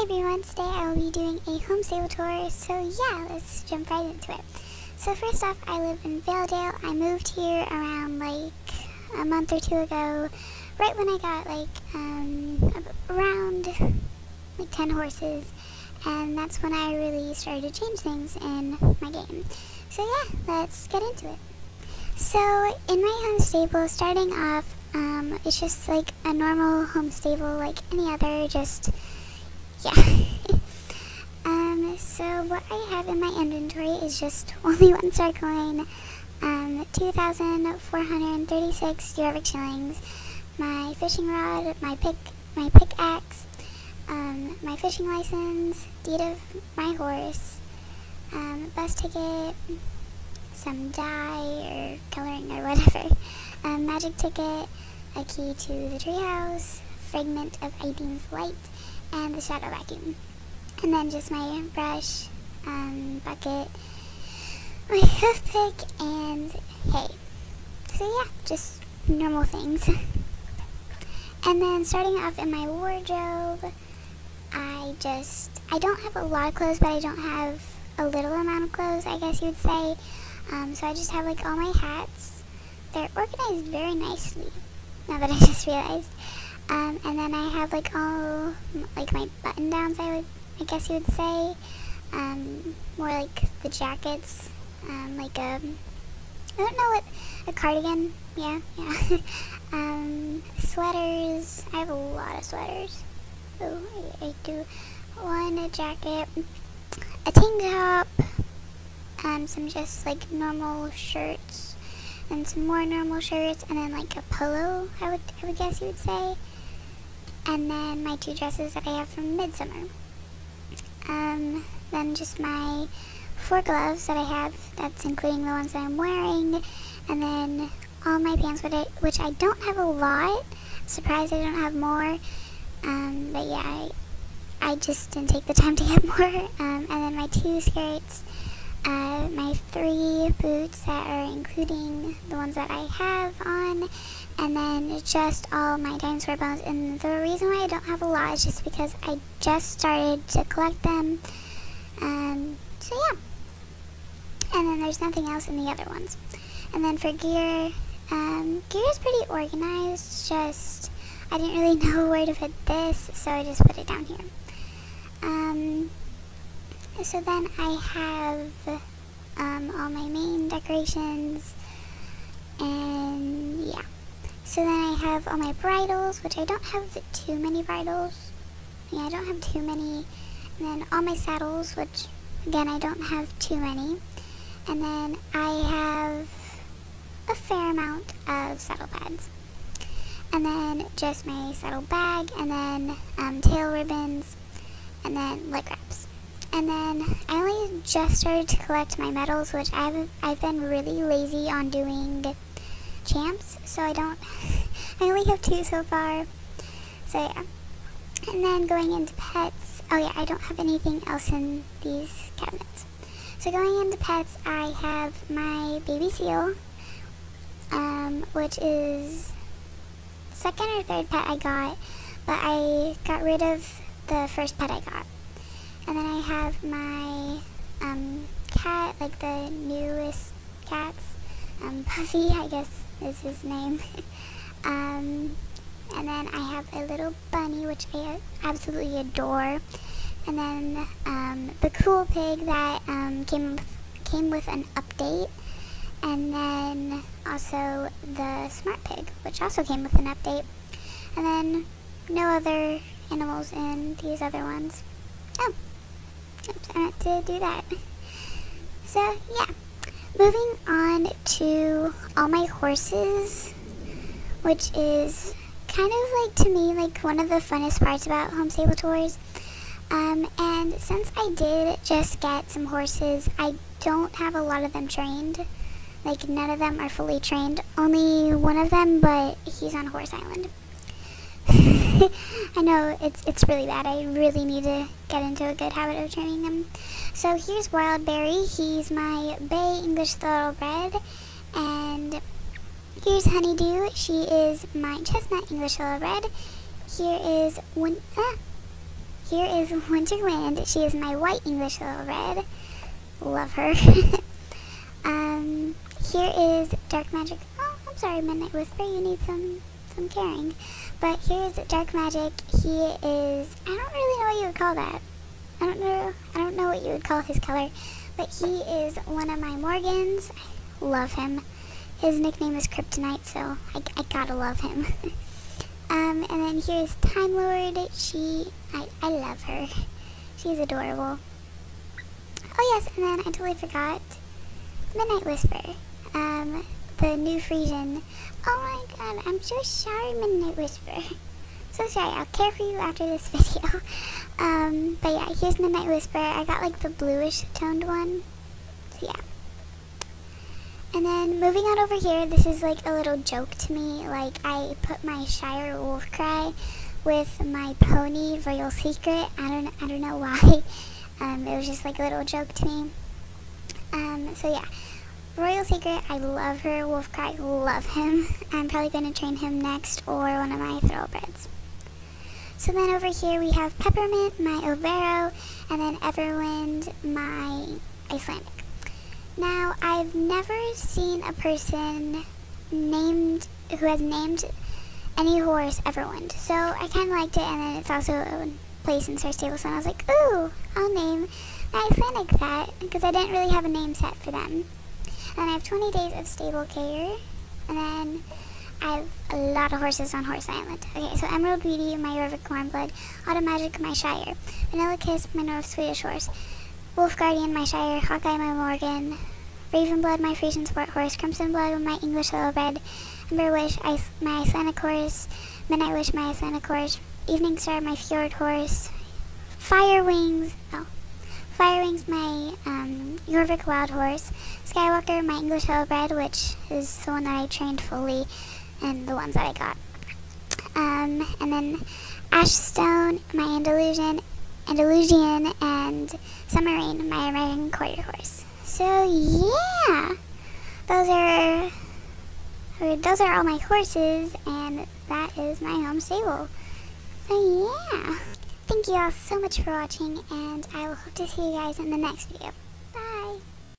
Hi everyone, today I will be doing a home stable tour, so yeah, let's jump right into it. So first off, I live in Valedale. I moved here around like a month or two ago, right when I got like um, around like 10 horses, and that's when I really started to change things in my game. So yeah, let's get into it. So in my home stable, starting off, um, it's just like a normal home stable like any other, just yeah. um, so what I have in my inventory is just only one star coin, um, 2,436 Jorvik shillings, my fishing rod, my pick, my pickaxe, um, my fishing license, deed of my horse, um, bus ticket, some dye or coloring or whatever, um, magic ticket, a key to the treehouse, fragment of Aideen's light, and the shadow vacuum. And then just my brush, um, bucket, my hoof pick, and hay. So yeah, just normal things. and then starting off in my wardrobe, I just, I don't have a lot of clothes, but I don't have a little amount of clothes, I guess you would say. Um, so I just have like all my hats. They're organized very nicely, now that I just realized. Um, and then I have like all like my button downs. I would, I guess you would say, um, more like the jackets, um, like a, um, don't know what a cardigan. Yeah, yeah. um, sweaters. I have a lot of sweaters. Oh, I, I do one a jacket, a tank top, um, some just like normal shirts, and some more normal shirts, and then like a polo. I would, I would guess you would say and then my two dresses that I have from Midsummer. Um, then just my four gloves that I have, that's including the ones that I'm wearing, and then all my pants, which I, which I don't have a lot. Surprised I don't have more, um, but yeah, I, I just didn't take the time to get more. Um, and then my two skirts, uh, my three boots that are including the ones that I have on, and then just all my dinosaur bones. And the reason why I don't have a lot is just because I just started to collect them. Um, so yeah. And then there's nothing else in the other ones. And then for gear, um, gear is pretty organized. Just I didn't really know where to put this, so I just put it down here. Um, so then I have um, all my main decorations, and yeah. So then I have all my bridles, which I don't have too many bridles. Yeah, I don't have too many. And then all my saddles, which again I don't have too many. And then I have a fair amount of saddle pads. And then just my saddle bag, and then um, tail ribbons, and then leg. And then I only just started to collect my medals, which I've, I've been really lazy on doing champs, so I don't, I only have two so far, so yeah. And then going into pets, oh yeah, I don't have anything else in these cabinets. So going into pets, I have my baby seal, um, which is second or third pet I got, but I got rid of the first pet I got. And then I have my um, cat, like the newest cats, um, Puffy, I guess is his name. um, and then I have a little bunny, which I absolutely adore. And then um, the cool pig that um, came with, came with an update. And then also the smart pig, which also came with an update. And then no other animals in these other ones. Oh, meant to do that. So, yeah. Moving on to all my horses, which is kind of like to me like one of the funnest parts about home stable tours. Um, and since I did just get some horses, I don't have a lot of them trained. Like none of them are fully trained. Only one of them, but he's on Horse Island. I know it's it's really bad. I really need to get into a good habit of training them. So here's Wildberry. He's my Bay English Thoroughbred. And here's Honeydew. She is my Chestnut English Thoroughbred. Here is Win- ah, here is Winterland. She is my white English Little Red. Love her. um, here is Dark Magic. Oh, I'm sorry, Midnight Whisper. You need some some caring. But here's Dark Magic. He is. I don't really know what you would call that. I don't know. I don't know what you would call his color. But he is one of my Morgans. I love him. His nickname is Kryptonite, so I, I gotta love him. um, and then here's Time Lord. She, I, I love her. She's adorable. Oh yes, and then I totally forgot Midnight Whisper. Um, the new Friesian. Oh my god, I'm so sorry, Midnight Whisper. So sorry, I'll care for you after this video. um, but yeah, here's Midnight Whisper. I got like the bluish toned one. So yeah. And then moving on over here, this is like a little joke to me. Like I put my Shire Wolf Cry with my pony Royal Secret. I don't I don't know why. Um, it was just like a little joke to me. Um, so yeah. Royal Secret, I love her. Wolf Cry, love him. I'm probably going to train him next or one of my thoroughbreds. So then over here we have Peppermint, my Overo, and then Everwind, my Icelandic. Now, I've never seen a person named who has named any horse Everwind, so I kind of liked it, and then it's also a place in Star Stable, so I was like, ooh, I'll name my Icelandic that, because I didn't really have a name set for them. And I have 20 days of stable care, and then I have a lot of horses on Horse Island. Okay, so Emerald Beauty, my Jorvik Warmblood, Automagic, my Shire, Vanilla Kiss, my North Swedish horse, Wolf Guardian, my Shire, Hawkeye, my Morgan, Ravenblood, my Friesian sport horse, Crimson Blood, my English Thoroughbred, Ember Wish, my Icelandic horse, Midnight Wish, my Icelandic horse, Evening Star, my Fjord horse, Fire Wings, oh, Fire Wings, my um, Jorvik Wild horse, Skywalker, my English Thoroughbred, which is the one that I trained fully, and the ones that I got. Um, and then Ashstone, my Andalusian, Andalusian, and Summerrain, my American Quarter Horse. So yeah, those are those are all my horses, and that is my home stable. So yeah, thank you all so much for watching, and I will hope to see you guys in the next video.